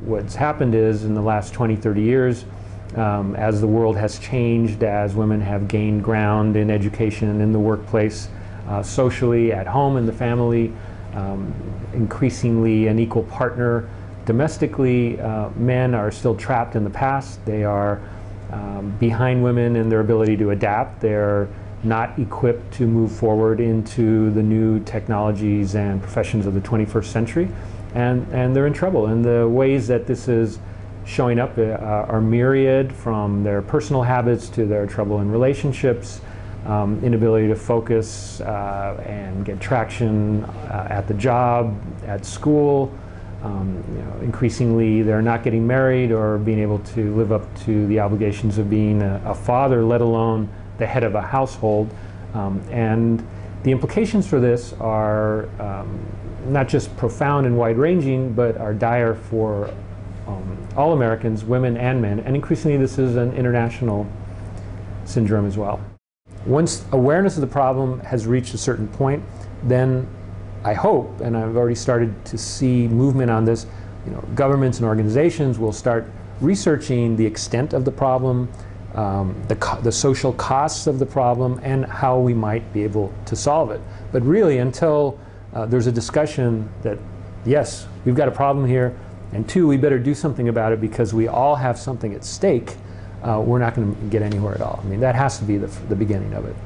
What's happened is in the last 20, 30 years, um, as the world has changed, as women have gained ground in education and in the workplace, uh, socially, at home, in the family, um, increasingly an equal partner. Domestically, uh, men are still trapped in the past. They are um, behind women in their ability to adapt. They're not equipped to move forward into the new technologies and professions of the 21st century. And, and they're in trouble. And the ways that this is showing up uh, are myriad from their personal habits to their trouble in relationships, um, inability to focus uh, and get traction uh, at the job, at school. Um, you know, increasingly, they're not getting married or being able to live up to the obligations of being a, a father, let alone the head of a household. Um, and the implications for this are um, not just profound and wide ranging, but are dire for um, all Americans, women and men. And increasingly, this is an international syndrome as well. Once awareness of the problem has reached a certain point, then I hope, and I've already started to see movement on this, you know, governments and organizations will start researching the extent of the problem, um, the, the social costs of the problem, and how we might be able to solve it. But really, until uh, there's a discussion that, yes, we've got a problem here, and two, we better do something about it because we all have something at stake, uh, we're not going to get anywhere at all. I mean, that has to be the, the beginning of it.